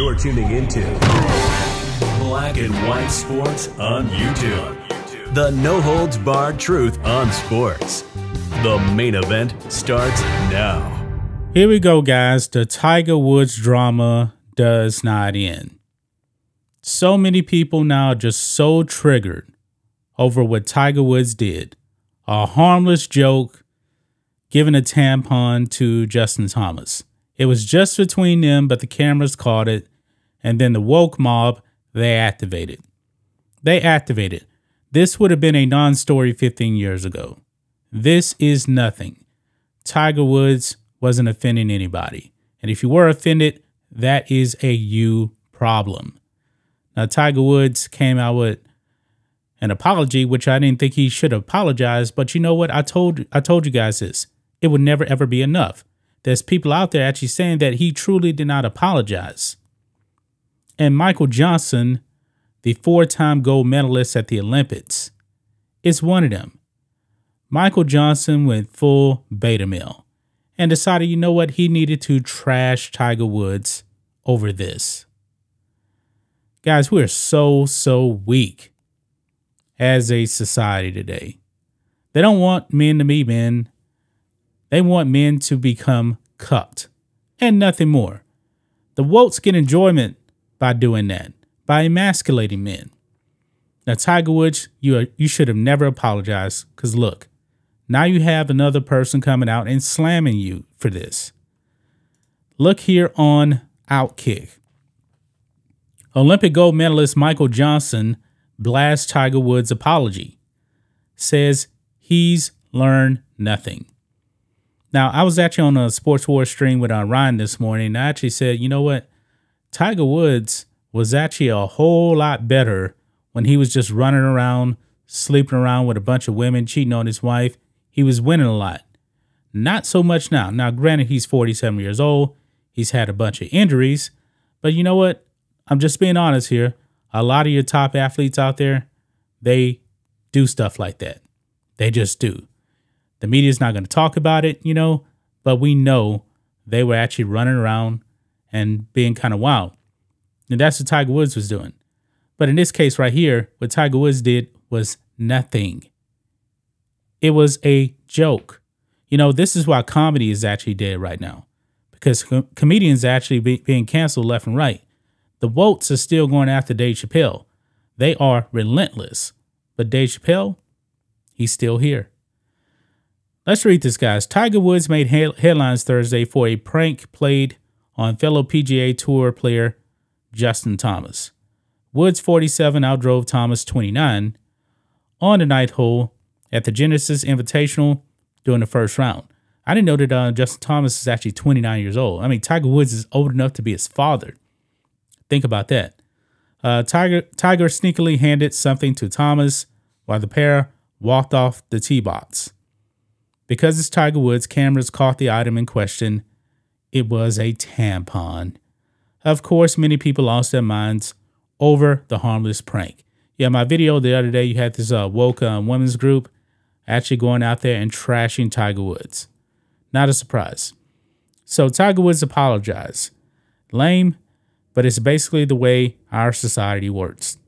You're tuning into Black and White Sports on YouTube. The no holds barred truth on sports. The main event starts now. Here we go, guys. The Tiger Woods drama does not end. So many people now just so triggered over what Tiger Woods did. A harmless joke giving a tampon to Justin Thomas. It was just between them, but the cameras caught it. And then the woke mob, they activated. They activated. This would have been a non story 15 years ago. This is nothing. Tiger Woods wasn't offending anybody. And if you were offended, that is a you problem. Now, Tiger Woods came out with an apology, which I didn't think he should apologize. But you know what? I told I told you guys this. It would never ever be enough. There's people out there actually saying that he truly did not apologize. And Michael Johnson, the four-time gold medalist at the Olympics, is one of them. Michael Johnson went full beta male and decided, you know what, he needed to trash Tiger Woods over this. Guys, we are so, so weak as a society today. They don't want men to be men. They want men to become cucked and nothing more. The Wokes get enjoyment by doing that, by emasculating men. Now, Tiger Woods, you, are, you should have never apologized because look, now you have another person coming out and slamming you for this. Look here on Outkick. Olympic gold medalist Michael Johnson blasts Tiger Woods' apology, says he's learned nothing. Now, I was actually on a Sports War stream with uh, Ryan this morning, and I actually said, you know what? Tiger Woods was actually a whole lot better when he was just running around, sleeping around with a bunch of women, cheating on his wife, he was winning a lot. Not so much now. Now, granted, he's 47 years old. He's had a bunch of injuries. But you know what? I'm just being honest here. A lot of your top athletes out there, they do stuff like that. They just do. The media's not going to talk about it, you know, but we know they were actually running around and being kind of wild. And that's what Tiger Woods was doing. But in this case right here, what Tiger Woods did was nothing. It was a joke. You know, this is why comedy is actually dead right now because com- comedians actually be- being canceled left and right. The Wokes are still going after Dave Chappelle. They are relentless. But Dave Chappelle, he's still here. Let's read this, guys. Tiger Woods made he- headlines Thursday for a prank played on fellow PGA Tour player Justin Thomas. Woods 47 outdrove Thomas 29 on the ninth hole at the Genesis Invitational during the first round. I didn't know that uh, Justin Thomas is actually 29 years old. I mean, Tiger Woods is old enough to be his father. Think about that. Uh, Tiger Tiger sneakily handed something to Thomas while the pair walked off the tee box. Because it's Tiger Woods, cameras caught the item in question. It was a tampon. Of course, many people lost their minds over the harmless prank. Yeah, my video the other day, you had this uh, woke uh, women's group actually going out there and trashing Tiger Woods. Not a surprise. So Tiger Woods apologized. Lame, but it's basically the way our society works.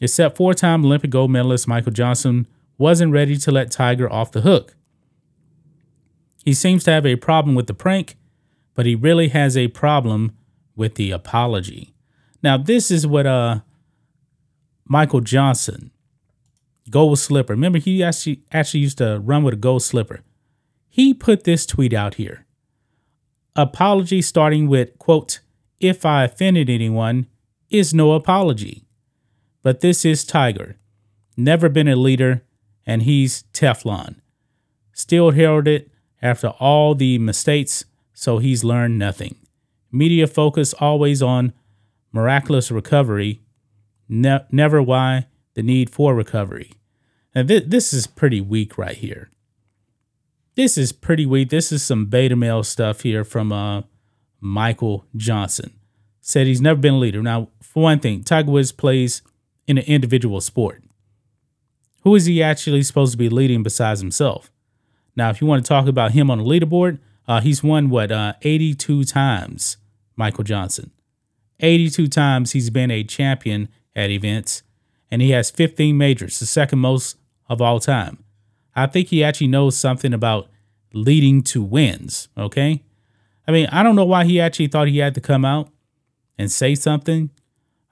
Except four time Olympic gold medalist Michael Johnson wasn't ready to let Tiger off the hook. He seems to have a problem with the prank, but he really has a problem with the apology. Now, this is what uh Michael Johnson gold slipper. Remember, he actually actually used to run with a gold slipper. He put this tweet out here. Apology starting with quote, if I offended anyone, is no apology. But this is Tiger. Never been a leader, and he's Teflon. Still heralded after all the mistakes, so he's learned nothing. Media focus always on miraculous recovery, ne- never why the need for recovery. And th- this is pretty weak right here. This is pretty weak. This is some beta male stuff here from uh, Michael Johnson. Said he's never been a leader. Now, for one thing, Tiger Woods plays in an individual sport. Who is he actually supposed to be leading besides himself? Now, if you want to talk about him on the leaderboard, uh, he's won what uh, 82 times. Michael Johnson, 82 times he's been a champion at events, and he has 15 majors, the second most of all time. I think he actually knows something about leading to wins, okay? I mean, I don't know why he actually thought he had to come out and say something.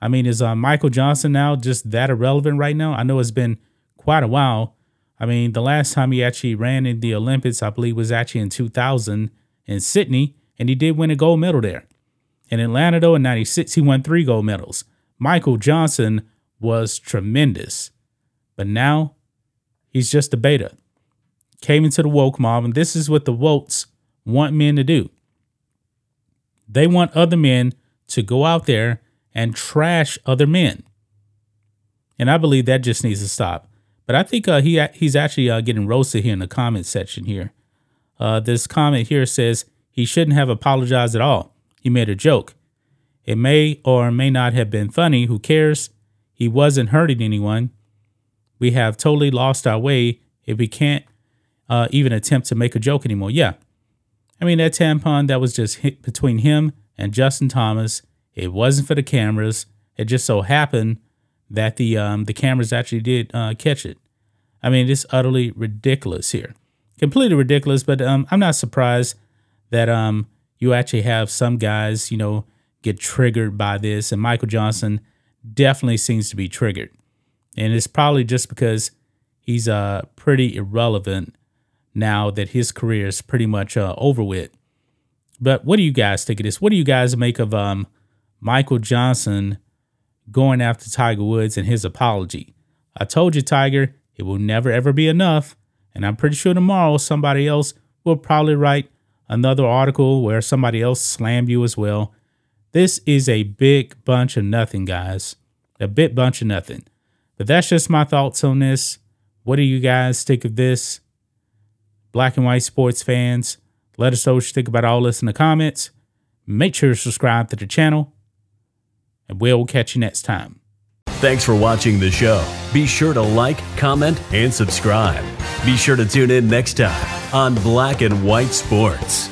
I mean, is uh, Michael Johnson now just that irrelevant right now? I know it's been quite a while. I mean, the last time he actually ran in the Olympics, I believe, was actually in 2000 in Sydney, and he did win a gold medal there. In Atlanta, though, in 96, he won three gold medals. Michael Johnson was tremendous. But now he's just a beta. Came into the woke mob, and this is what the wokes want men to do. They want other men to go out there and trash other men. And I believe that just needs to stop. But I think uh, he he's actually uh, getting roasted here in the comment section here. Uh, this comment here says he shouldn't have apologized at all. He made a joke. It may or may not have been funny. Who cares? He wasn't hurting anyone. We have totally lost our way if we can't uh, even attempt to make a joke anymore. Yeah. I mean, that tampon that was just hit between him and Justin Thomas it wasn't for the cameras. It just so happened that the um, the cameras actually did uh, catch it. I mean, it's utterly ridiculous here, completely ridiculous. But um, I'm not surprised that um, you actually have some guys, you know, get triggered by this, and Michael Johnson definitely seems to be triggered, and it's probably just because he's uh pretty irrelevant now that his career is pretty much uh, over with. But what do you guys think of this? What do you guys make of um? Michael Johnson going after Tiger Woods and his apology. I told you, Tiger, it will never ever be enough. And I'm pretty sure tomorrow somebody else will probably write another article where somebody else slammed you as well. This is a big bunch of nothing, guys. A big bunch of nothing. But that's just my thoughts on this. What do you guys think of this? Black and white sports fans, let us know what you think about all this in the comments. Make sure to subscribe to the channel and we'll catch you next time. Thanks for watching the show. Be sure to like, comment, and subscribe. Be sure to tune in next time on Black and White Sports.